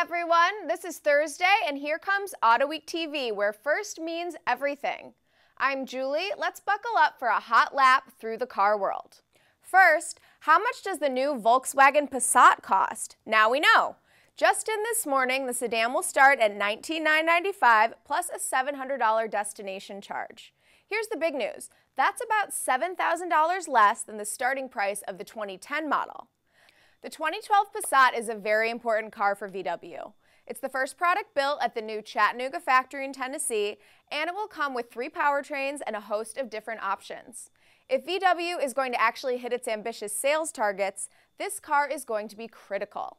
Everyone, this is Thursday and here comes Auto Week TV where first means everything. I'm Julie, let's buckle up for a hot lap through the car world. First, how much does the new Volkswagen Passat cost? Now we know. Just in this morning, the sedan will start at 19,995 plus a $700 destination charge. Here's the big news. That's about $7,000 less than the starting price of the 2010 model. The 2012 Passat is a very important car for VW. It's the first product built at the new Chattanooga factory in Tennessee, and it will come with three powertrains and a host of different options. If VW is going to actually hit its ambitious sales targets, this car is going to be critical.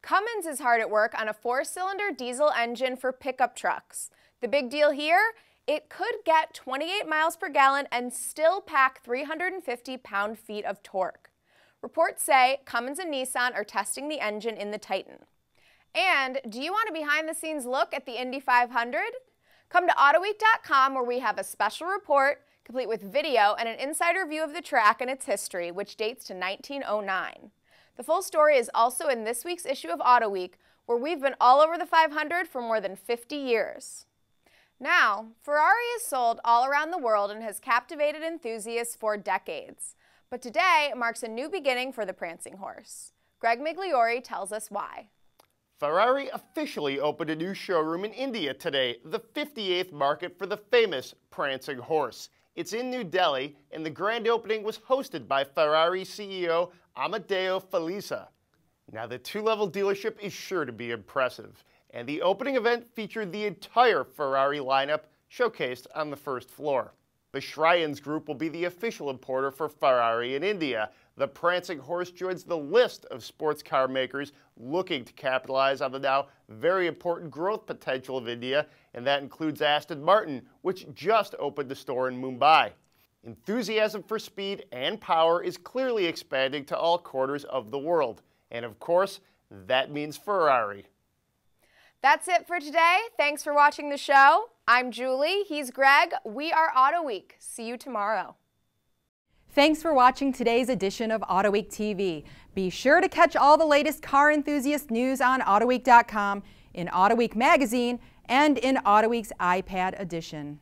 Cummins is hard at work on a four-cylinder diesel engine for pickup trucks. The big deal here? It could get 28 miles per gallon and still pack 350 pound-feet of torque. Reports say Cummins and Nissan are testing the engine in the Titan. And do you want a behind the scenes look at the Indy 500? Come to AutoWeek.com where we have a special report complete with video and an insider view of the track and its history, which dates to 1909. The full story is also in this week's issue of AutoWeek, where we've been all over the 500 for more than 50 years. Now, Ferrari is sold all around the world and has captivated enthusiasts for decades. But today marks a new beginning for the prancing horse. Greg Migliore tells us why. Ferrari officially opened a new showroom in India today, the 58th market for the famous prancing horse. It's in New Delhi, and the grand opening was hosted by Ferrari CEO Amedeo Felisa. Now, the two level dealership is sure to be impressive, and the opening event featured the entire Ferrari lineup showcased on the first floor. The Shreyans Group will be the official importer for Ferrari in India. The prancing horse joins the list of sports car makers looking to capitalize on the now very important growth potential of India, and that includes Aston Martin, which just opened a store in Mumbai. Enthusiasm for speed and power is clearly expanding to all quarters of the world. And of course, that means Ferrari. That's it for today. Thanks for watching the show. I'm Julie. He's Greg. We are Auto Week. See you tomorrow. Thanks for watching today's edition of Auto Week TV. Be sure to catch all the latest car enthusiast news on AutoWeek.com, in Auto Week magazine, and in Auto Week's iPad edition.